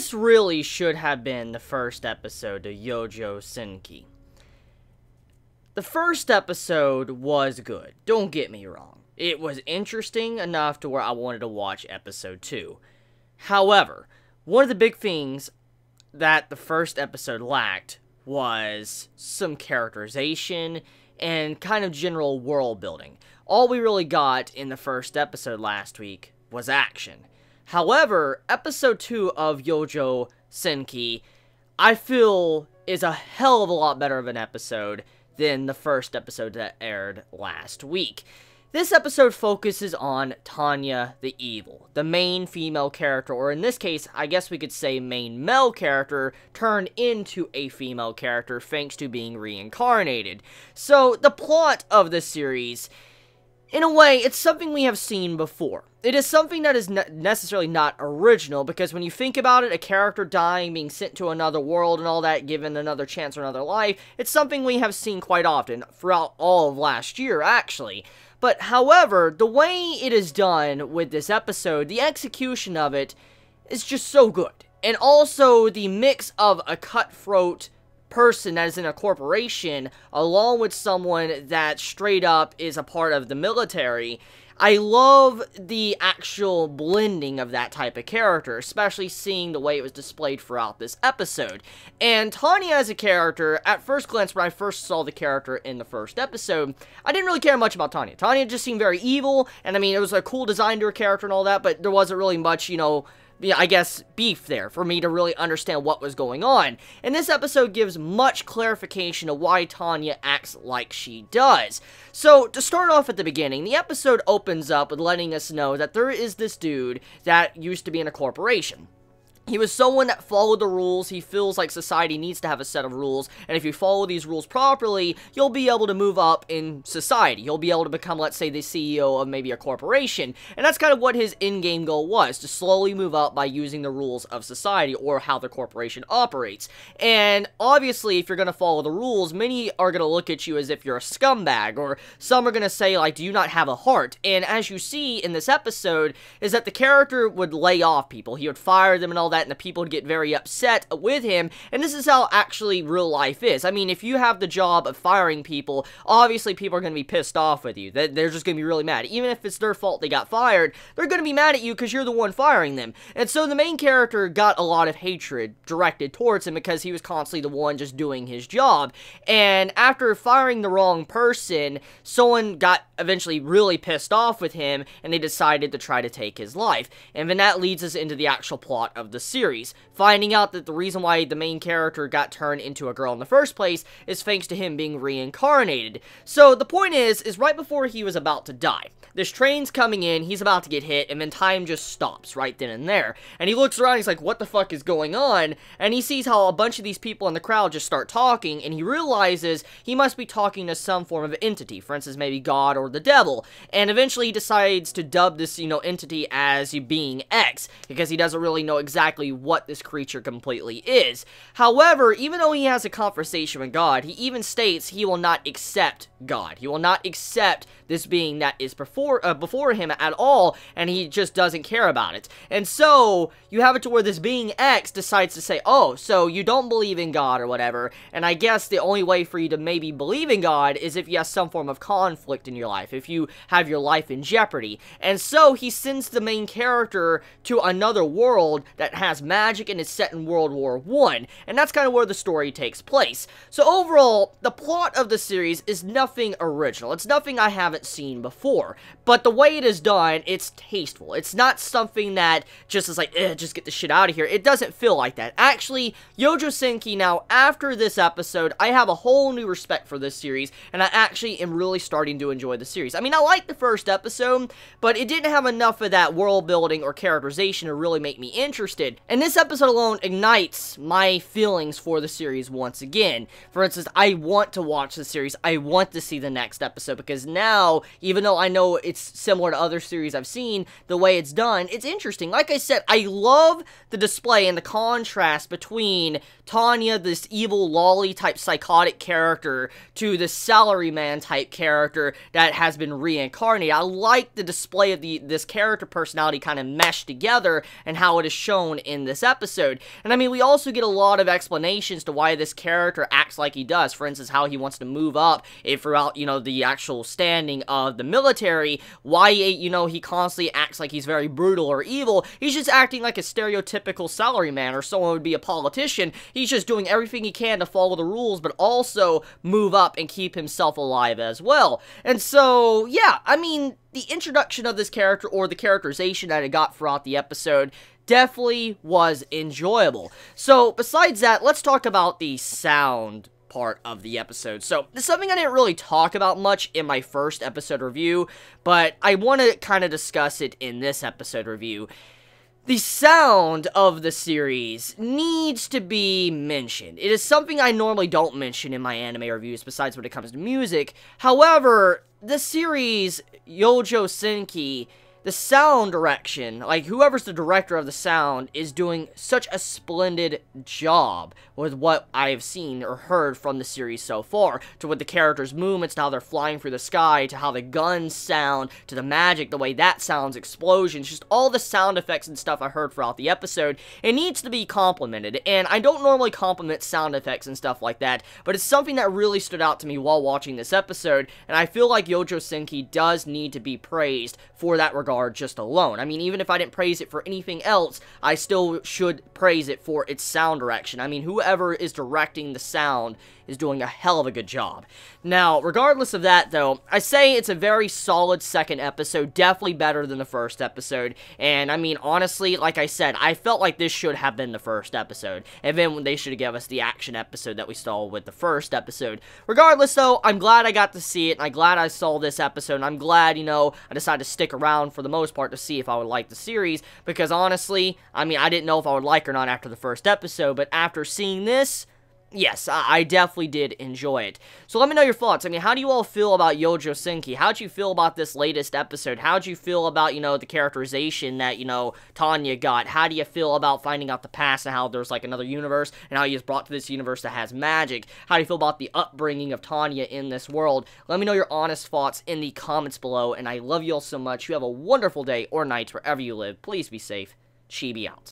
this really should have been the first episode of Youjo Senki. The first episode was good, don't get me wrong. It was interesting enough to where I wanted to watch episode 2. However, one of the big things that the first episode lacked was some characterization and kind of general world building. All we really got in the first episode last week was action. However, episode 2 of Youjo Senki, I feel, is a hell of a lot better of an episode than the first episode that aired last week. This episode focuses on Tanya the Evil, the main female character, or in this case, I guess we could say main male character, turned into a female character thanks to being reincarnated. So, the plot of the series, in a way, it's something we have seen before. It is something that is ne necessarily not original, because when you think about it, a character dying, being sent to another world and all that, given another chance or another life, it's something we have seen quite often, throughout all of last year, actually. But however, the way it is done with this episode, the execution of it is just so good. And also the mix of a cutthroat person that is in a corporation along with someone that straight up is a part of the military I love the actual blending of that type of character, especially seeing the way it was displayed throughout this episode. And Tanya as a character, at first glance, when I first saw the character in the first episode, I didn't really care much about Tanya. Tanya just seemed very evil, and I mean, it was a cool design to her character and all that, but there wasn't really much, you know, I guess, beef there for me to really understand what was going on. And this episode gives much clarification of why Tanya acts like she does. So, to start off at the beginning, the episode opens up with letting us know that there is this dude that used to be in a corporation. He was someone that followed the rules. He feels like society needs to have a set of rules, and if you follow these rules properly, you'll be able to move up in society. You'll be able to become, let's say, the CEO of maybe a corporation, and that's kind of what his in-game goal was, to slowly move up by using the rules of society or how the corporation operates. And obviously, if you're going to follow the rules, many are going to look at you as if you're a scumbag, or some are going to say, like, do you not have a heart? And as you see in this episode, is that the character would lay off people. He would fire them and all that that, and the people would get very upset with him, and this is how actually real life is. I mean, if you have the job of firing people, obviously people are going to be pissed off with you. They're just going to be really mad. Even if it's their fault they got fired, they're going to be mad at you because you're the one firing them. And so the main character got a lot of hatred directed towards him because he was constantly the one just doing his job. And after firing the wrong person, someone got eventually really pissed off with him, and they decided to try to take his life. And then that leads us into the actual plot of the series, finding out that the reason why the main character got turned into a girl in the first place is thanks to him being reincarnated. So the point is, is right before he was about to die, this train's coming in, he's about to get hit, and then time just stops right then and there. And he looks around, he's like, what the fuck is going on? And he sees how a bunch of these people in the crowd just start talking, and he realizes he must be talking to some form of entity, for instance, maybe God or the devil. And eventually he decides to dub this, you know, entity as being X, because he doesn't really know exactly what this creature completely is. However, even though he has a conversation with God, he even states he will not accept God. He will not accept this being that is before uh, before him at all, and he just doesn't care about it. And so you have it to where this being X decides to say, "Oh, so you don't believe in God or whatever." And I guess the only way for you to maybe believe in God is if you have some form of conflict in your life, if you have your life in jeopardy. And so he sends the main character to another world that has magic and is set in World War One, and that's kind of where the story takes place. So overall, the plot of the series is nothing original. It's nothing I haven't seen before. But the way it is done, it's tasteful. It's not something that just is like, eh, just get the shit out of here. It doesn't feel like that. Actually, Youjo Senki, now, after this episode, I have a whole new respect for this series, and I actually am really starting to enjoy the series. I mean, I liked the first episode, but it didn't have enough of that world building or characterization to really make me interested. And this episode alone ignites my feelings for the series once again. For instance, I want to watch the series. I want to see the next episode because now even though I know it's similar to other series I've seen, the way it's done, it's interesting. Like I said, I love the display and the contrast between Tanya, this evil loli type psychotic character, to the salaryman type character that has been reincarnated. I like the display of the this character personality kind of meshed together and how it is shown in this episode. And I mean, we also get a lot of explanations to why this character acts like he does. For instance, how he wants to move up if throughout, you know, the actual standing of the military. Why, you know, he constantly acts like he's very brutal or evil. He's just acting like a stereotypical salaryman or someone would be a politician. He's just doing everything he can to follow the rules, but also move up and keep himself alive as well. And so, yeah, I mean, the introduction of this character or the characterization that it got throughout the episode definitely was enjoyable. So, besides that, let's talk about the sound part of the episode. So, this is something I didn't really talk about much in my first episode review, but I want to kind of discuss it in this episode review. The sound of the series needs to be mentioned. It is something I normally don't mention in my anime reviews besides when it comes to music. However, the series Youjo Senki the sound direction, like whoever's the director of the sound, is doing such a splendid job with what I've seen or heard from the series so far. To with the characters' movements, to how they're flying through the sky, to how the guns sound, to the magic, the way that sounds, explosions, just all the sound effects and stuff I heard throughout the episode. It needs to be complimented, and I don't normally compliment sound effects and stuff like that, but it's something that really stood out to me while watching this episode, and I feel like Youjo Senki does need to be praised for that regard regard just alone. I mean, even if I didn't praise it for anything else, I still should praise it for its sound direction. I mean, whoever is directing the sound is doing a hell of a good job. Now, regardless of that, though, I say it's a very solid second episode, definitely better than the first episode, and I mean, honestly, like I said, I felt like this should have been the first episode, and then they should have given us the action episode that we saw with the first episode. Regardless, though, I'm glad I got to see it, and I'm glad I saw this episode, and I'm glad, you know, I decided to stick around for the most part to see if I would like the series, because honestly, I mean, I didn't know if I would like or not after the first episode, but after seeing this, yes, I, definitely did enjoy it. So let me know your thoughts. I mean, how do you all feel about Youjo Senki? How'd you feel about this latest episode? How'd you feel about, you know, the characterization that, you know, Tanya got? How do you feel about finding out the past and how there's, like, another universe and how he is brought to this universe that has magic? How do you feel about the upbringing of Tanya in this world? Let me know your honest thoughts in the comments below, and I love you all so much. You have a wonderful day or night wherever you live. Please be safe. Chibi out.